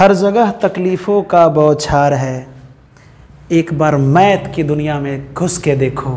हर जगह तकलीफ़ों का बौछार है। एक बार मैथ की दुनिया में घुस के देखो,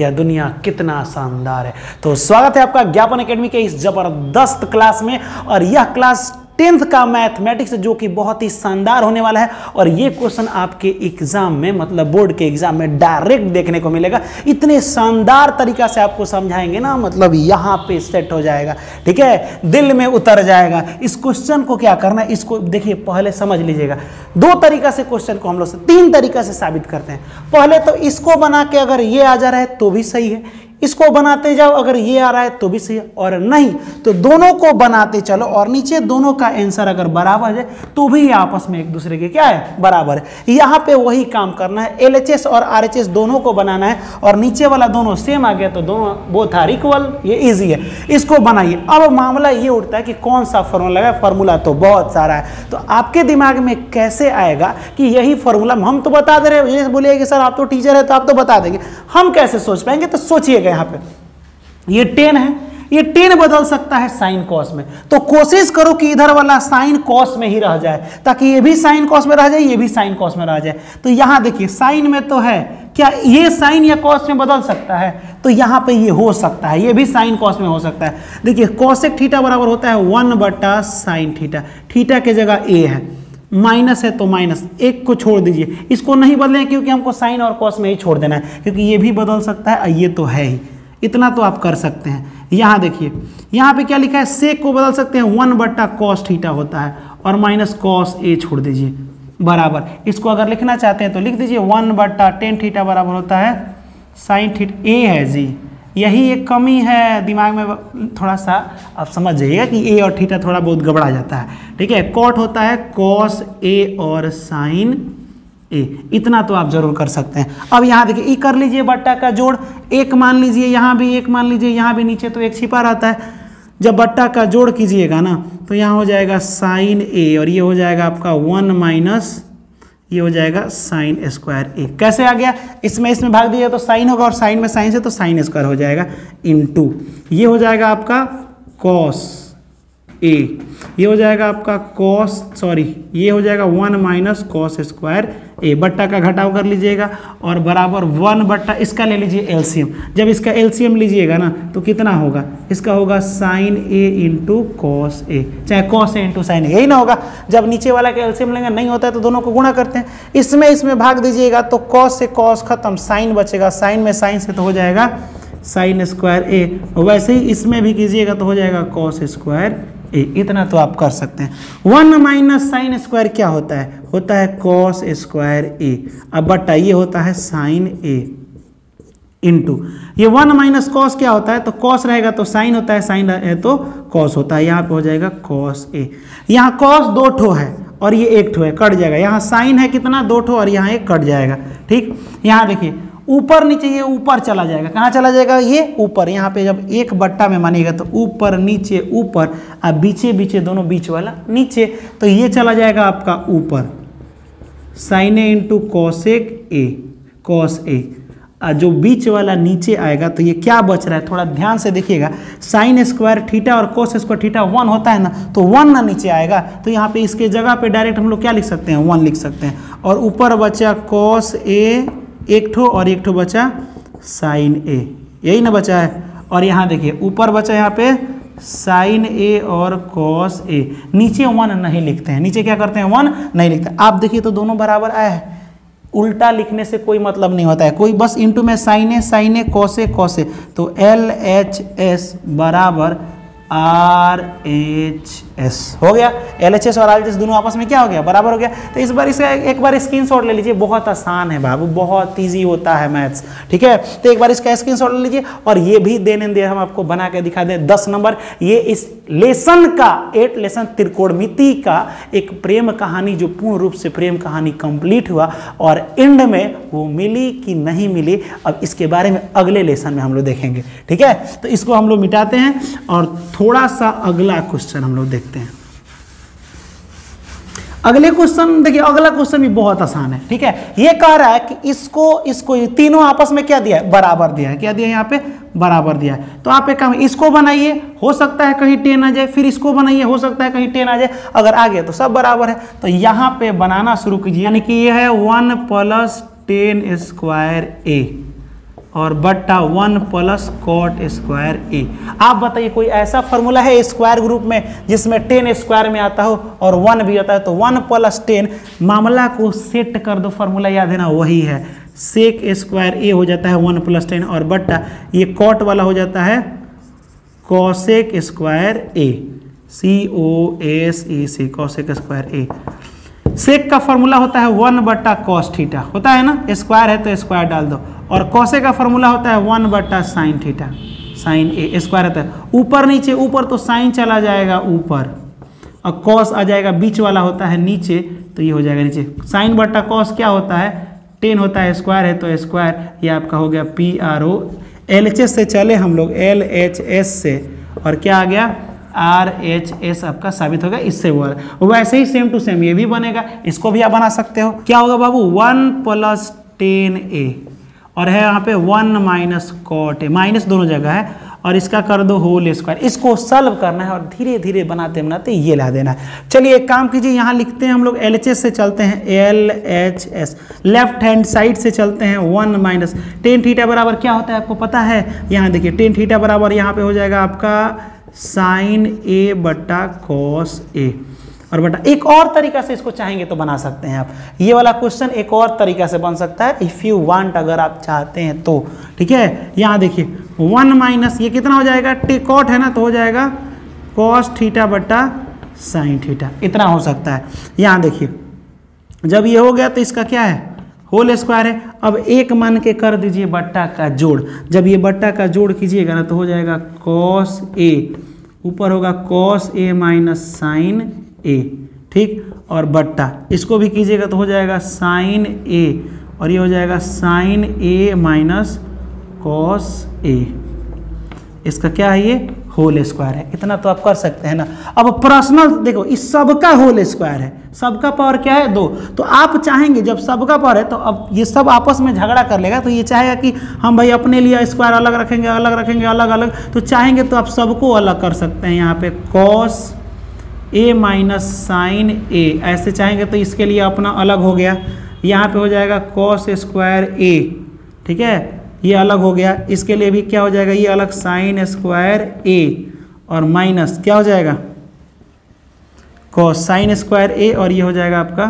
यह दुनिया कितना शानदार है। तो स्वागत है आपका ज्ञापन एकेडमी के इस ज़बरदस्त क्लास में, और यह क्लास टेंथ का मैथमेटिक्स, जो कि बहुत ही शानदार होने वाला है। और ये क्वेश्चन आपके एग्ज़ाम में मतलब बोर्ड के एग्ज़ाम में डायरेक्ट देखने को मिलेगा। इतने शानदार तरीका से आपको समझाएँगे ना मतलब यहाँ पे सेट हो जाएगा। ठीक है? दिल में उतर जाएगा। इस क्वेश्चन को क्या करना है? इसको देखिए, पहले समझ लीजिएगा। दो तरीका से क्वेश्चन को हम लोग तीन तरीका से साबित करते हैं। पहले तो इसको बना के अगर ये आ जा रहा है तो भी सही है। इसको बनाते जाओ, अगर ये आ रहा है तो भी सही और नहीं तो दोनों को बनाते चलो, और नीचे दोनों का आंसर अगर बराबर है तो भी आपस में एक दूसरे के क्या है? बराबर है। यहाँ पे वही काम करना है एलएचएस और आरएचएस दोनों को बनाना है, और नीचे वाला दोनों सेम आ गया तो दोनों बोथ आर इक्वल ये ईजी है। इसको बनाइए। अब मामला ये उठता है कि कौन सा फॉर्मूला है? फॉर्मूला तो बहुत सारा है। तो आपके दिमाग में कैसे आएगा कि यही फॉर्मूला हम तो बता दे रहे बोलिए कि सर आप तो टीचर है तो आप तो बता देंगे। हम कैसे सोच पाएँगे? तो सोचिएगा। यहाँ पे। ये टेन है, ये टेन बदल सकता है साइन कॉस में। तो कोशिश करो कि इधर वाला साइन कॉस में ही रह जाए, ताकि ये भी साइन कॉस में रह जाए, ये भी साइन कॉस में रह जाए। तो यहाँ देखिए साइन में तो है, क्या ये साइन या कॉस में बदल सकता है? तो यहाँ पे ये हो सकता है, ये भी साइन कॉस में हो सकता है। देखिए कॉसेक थीटा बराबर होता है वन बटा साइन थीटा थीटा के जगह ए है। माइनस है तो माइनस, एक को छोड़ दीजिए। इसको नहीं बदलें क्योंकि हमको साइन और कॉस में ही छोड़ देना है, क्योंकि ये भी बदल सकता है, ये तो है ही। इतना तो आप कर सकते हैं। यहाँ देखिए, यहाँ पे क्या लिखा है? सेक को बदल सकते हैं। वन बट्टा कॉस थीटा होता है और माइनस कॉस ए छोड़ दीजिए। बराबर। इसको अगर लिखना चाहते हैं तो लिख दीजिए। वन बट्टा टेन थीटा बराबर होता है। साइन थीट ए है जी। यही एक कमी है दिमाग में थोड़ा सा आप समझ जाइएगा कि ए और थीटा थोड़ा बहुत गबड़ा जाता है। ठीक है कॉट होता है कॉस ए और साइन ए इतना तो आप ज़रूर कर सकते हैं। अब यहाँ देखिए ई कर लीजिए बट्टा का जोड़, एक मान लीजिए यहाँ भी, एक मान लीजिए यहाँ भी, नीचे तो एक छिपा रहता है। जब बट्टा का जोड़ कीजिएगा ना तो यहाँ हो जाएगा साइन ए और ये हो जाएगा आपका वन माइनस ये हो जाएगा साइन स्क्वायर ए कैसे आ गया? इसमें इसमें भाग दिया तो साइन होगा और साइन में साइन से तो साइन स्क्वायर हो जाएगा इन टू ये हो जाएगा आपका कॉस ए ये हो जाएगा आपका कॉस सॉरी ये हो जाएगा one minus cos square A बट्टा का घटाव कर लीजिएगा और बराबर वन बट्टा इसका ले लीजिए एलसीएम जब इसका एलसीएम लीजिएगा ना तो कितना होगा? इसका होगा sine A into cos A चाहे cos A into sine A यही ना होगा। जब नीचे वाला का एलसीएम लेंगे, नहीं होता है तो दोनों को गुणा करते हैं। इसमें इसमें भाग दीजिएगा तो कॉस से कॉस खत्म साइन बचेगा। साइन में साइन से तो हो जाएगा साइन स्क्वायर ए वैसे ही इसमें भी कीजिएगा तो हो जाएगा कॉस स्क्वायर ए, इतना तो आप कर सकते हैं। वन माइनस साइन स्क्वायर क्या होता है? होता है कॉस स्क्वायर ए। अब बटा होता है साइन ए इंटू ये वन माइनस कॉस क्या होता है? तो कॉस रहेगा तो साइन होता है, साइन है तो कॉस होता है। यहाँ पे हो जाएगा कॉस ए। यहाँ कॉस दो ठो है और ये एक ठो है, कट जाएगा। यहाँ साइन है कितना? दो ठो और यहाँ एक कट जाएगा। ठीक? यहाँ देखिए ऊपर नीचे ये ऊपर चला जाएगा। कहाँ चला जाएगा? ये ऊपर। यहाँ पे जब एक बट्टा में मानिएगा तो ऊपर, नीचे, ऊपर, अब बीचे बीचे, दोनों बीच वाला, नीचे तो ये चला जाएगा आपका ऊपर। Sine A into cosec A cos A और जो बीच वाला नीचे आएगा तो ये क्या बच रहा है? थोड़ा ध्यान से देखिएगा। साइन स्क्वायर थीटा और कोस स्क्वायर थीटा वन होता है ना तो वन ना नीचे आएगा। तो यहाँ पे इसके जगह पे डायरेक्ट हम लोग क्या लिख सकते हैं? वन लिख सकते हैं। और ऊपर बचा कॉस ए एक ठो और एक ठो बचा साइन ए। यही ना बचा है। और यहाँ देखिए, ऊपर बचा यहाँ पे साइन ए और कॉस ए। नीचे वन नहीं लिखते हैं। नीचे क्या करते हैं? वन नहीं लिखते। आप देखिए तो दोनों बराबर आया है। उल्टा लिखने से कोई मतलब नहीं होता है। कोई बस इंटू में sine A sine A cosec cosec तो एल एच एस बराबर आर एच एस हो गया? एल एच एस और आर एच एस दोनों आपस में क्या हो गया? बराबर हो गया? तो इस बार इसका एक बार स्क्रीन शॉट ले लीजिए। बहुत आसान है बाबू, बहुत ईजी होता है मैथ्स ठीक है? तो एक बार इसका स्क्रीन शॉट ले लीजिए और ये भी देने दे हम आपको बना के दिखा दें। दस नंबर, ये इस लेसन का एट लेसन त्रिकोणमिति का एक प्रेम कहानी, जो पूर्ण रूप से प्रेम कहानी कंप्लीट हुआ और एंड में वो मिली कि नहीं मिली, अब इसके बारे में अगले लेसन में हम लोग देखेंगे। ठीक है? तो इसको हम लोग मिटाते हैं और थोड़ा सा अगला क्वेश्चन हम लोग देखते हैं। अगले क्वेश्चन देखिए, अगला क्वेश्चन भी बहुत आसान है, ठीक है? ये कह रहा है कि इसको इसको तीनों आपस में क्या दिया है? बराबर दिया है। क्या दिया है यहाँ पे? बराबर दिया है। तो आप एक काम, इसको बनाइए। हो सकता है कहीं टेन आ जाए, फिर इसको बनाइए। हो सकता है कहीं टेन आ जाए। अगर आ गया तो सब बराबर है। तो यहाँ पे बनाना शुरू कीजिए। यानी कि ये है one plus tan square A. और बट्टा one plus cot square A आप बताइए, कोई ऐसा फॉर्मूला है स्क्वायर ग्रुप में जिसमें टेन स्क्वायर में आता हो और वन भी आता है? तो वन प्लस टेन मामला को सेट कर दो फॉर्मूला याद है ना वही है। सेक स्क्वायर ए हो जाता है वन प्लस टेन और बट्टा, ये कॉट वाला हो जाता है cosec square A C O S E C cosec square A sec का फॉर्मूला होता है वन बट्टा कॉस थीटा। होता है ना? स्क्वायर है तो स्क्वायर डाल दो। और कौसे का फॉर्मूला होता है वन बट्टा sine theta sine A square होता है। ऊपर नीचे, ऊपर तो साइन चला जाएगा ऊपर। और कॉस आ जाएगा बीच वाला होता है नीचे तो ये हो जाएगा नीचे। साइन बट्टा कॉस क्या होता है? टेन होता है स्क्वायर है तो स्क्वायर ये आपका हो गया P R O L H S से चले हम लोग एल एच एस से। और क्या आ गया? आर एच एस आपका साबित होगा इससे वो वैसे ही सेम टू सेम ये भी बनेगा, इसको भी आप बना सकते हो। क्या होगा बाबू? वन प्लस टेन ए और है यहाँ पे वन माइनस कॉट माइनस दोनों जगह है, और इसका कर दो होल स्क्वायर इसको सॉल्व करना है और धीरे धीरे बनाते बनाते ये ला देना है। चलिए एक काम कीजिए, यहाँ लिखते हैं हम लोग एल एच एस से चलते हैं L H S left hand side से चलते हैं वन माइनस टेन थीटा बराबर क्या होता है आपको पता है? यहाँ देखिए टेन थीटा बराबर यहाँ पे हो जाएगा आपका साइन ए बट्टा कॉस ए और बटा, एक और तरीका से इसको चाहेंगे तो बना सकते हैं आप। ये वाला क्वेश्चन एक और तरीका से बन सकता है। इफ़ यू वांट अगर आप चाहते हैं तो ठीक है? यहाँ देखिए वन माइनस ये कितना हो जाएगा? टेकॉट है ना तो हो जाएगा कॉस थीटा बट्टा साइन थीटा इतना हो सकता है। यहाँ देखिए, जब ये हो गया तो इसका क्या है? होल स्क्वायर है। अब एक मान के कर दीजिए बट्टा का जोड़। जब ये बट्टा का जोड़ कीजिएगा ना तो हो जाएगा कॉस ए ऊपर होगा cos A minus sine A ठीक? और बट्टा, इसको भी कीजिएगा तो हो जाएगा साइन ए और ये हो जाएगा sine A minus cos A इसका क्या है ये? होल स्क्वायर है। इतना तो आप कर सकते हैं ना। अब पर्सनल देखो, इस सबका होल स्क्वायर है। सबका पावर क्या है? दो। तो आप चाहेंगे, जब सबका पावर है तो अब ये सब आपस में झगड़ा कर लेगा तो ये चाहेगा कि हम भाई अपने लिए स्क्वायर अलग रखेंगे अलग रखेंगे, अलग अलग। तो चाहेंगे तो आप सबको अलग कर सकते हैं यहाँ पे। Cos A minus sine A ऐसे चाहेंगे तो इसके लिए अपना अलग हो गया। यहाँ पे हो जाएगा कॉस स्क्वायर ए ठीक है? ये अलग हो गया। इसके लिए भी क्या हो जाएगा? ये अलग साइन स्क्वायर ए और माइनस क्या हो जाएगा? कॉस साइन स्क्वायर ए और ये हो जाएगा आपका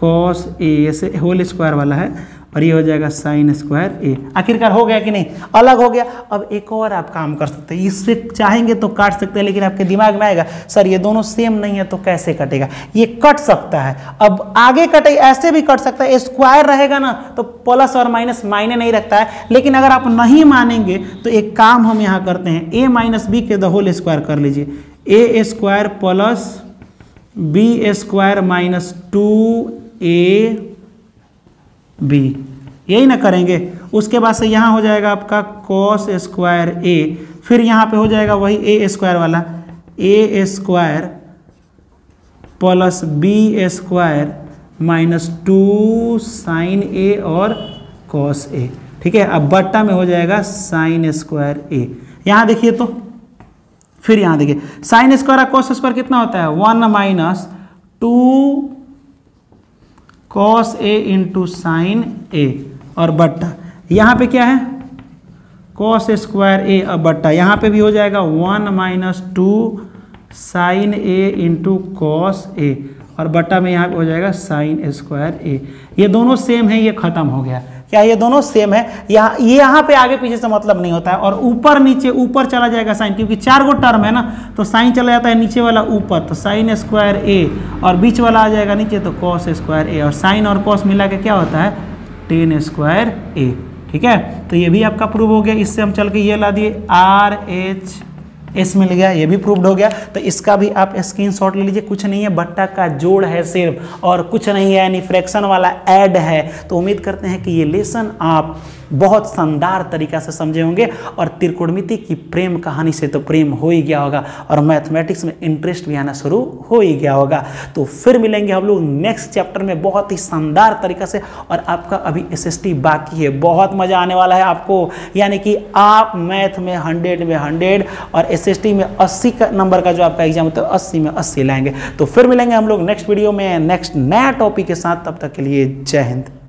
कॉस ए ऐसे होल स्क्वायर वाला है। और ये हो जाएगा साइन स्क्वायर ए आखिरकार हो गया कि नहीं? अलग हो गया। अब एक और आप काम कर सकते हैं। इससे चाहेंगे तो काट सकते हैं, लेकिन आपके दिमाग में आएगा, सर, ये दोनों सेम नहीं है तो कैसे कटेगा? ये कट सकता है। अब आगे कटे, ऐसे भी कट सकता है। स्क्वायर रहेगा ना तो प्लस और माइनस मायने नहीं रखता है। लेकिन अगर आप नहीं मानेंगे तो एक काम हम यहाँ करते हैं। ए माइनस बी के द होल स्क्वायर कर लीजिए। A square plus B square minus two A B. यही ना करेंगे। उसके बाद से यहाँ हो जाएगा आपका कॉस स्क्वायर ए फिर यहाँ पे हो जाएगा वही ए स्क्वायर वाला। A square plus B square minus two sine A और कॉस ए ठीक है? अब बट्टा में हो जाएगा साइन स्क्वायर ए यहाँ देखिए तो फिर यहाँ देखिए। साइन स्क्वायर और कॉस स्क्वायर कितना होता है? One minus two cos A into sine A और बट्टा। यहाँ पे क्या है? कॉस स्क्वायर ए और बट्टा। यहाँ पे भी हो जाएगा one minus two sine A into cos A और बट्टा में यहाँ पे हो जाएगा साइन स्क्वायर ए ये दोनों सेम है, ये खत्म हो गया। क्या ये दोनों सेम है? यहाँ, ये यहाँ पे आगे पीछे से मतलब नहीं होता है और ऊपर नीचे, ऊपर चला जाएगा साइन क्योंकि चार गो टर्म है ना तो साइन चला जाता है नीचे वाला ऊपर तो साइन स्क्वायर ए और बीच वाला आ जाएगा नीचे तो कॉस स्क्वायर ए और साइन और कॉस मिला के क्या होता है? टेन स्क्वायर ए ठीक है? तो ये भी आपका प्रूव हो गया। इससे हम चल के ये ला दिए आर एच एस मिल गया, ये भी प्रूव्ड हो गया। तो इसका भी आप स्क्रीन शॉट ले लीजिए, कुछ नहीं है, बट्टा का जोड़ है सिर्फ़ और कुछ नहीं है, यानी फ्रैक्शन वाला ऐड है। तो उम्मीद करते हैं कि ये लेसन आप बहुत शानदार तरीका से समझे होंगे। और त्रिकोणमिति की प्रेम कहानी से तो प्रेम हो ही गया होगा और मैथमेटिक्स में इंटरेस्ट भी आना शुरू हो ही गया होगा। तो फिर मिलेंगे हम लोग नेक्स्ट चैप्टर में बहुत ही शानदार तरीका से। और आपका अभी एसएसटी बाकी है, बहुत मज़ा आने वाला है आपको। यानी कि आप मैथ में हंड्रेड में हंड्रेड और एसएसटी में अस्सी नंबर का जो आपका एग्ज़ाम होता है, अस्सी में अस्सी लाएँगे। तो फिर मिलेंगे हम लोग नेक्स्ट वीडियो में, नेक्स्ट नया टॉपिक के साथ। तब तक के लिए जय हिंद।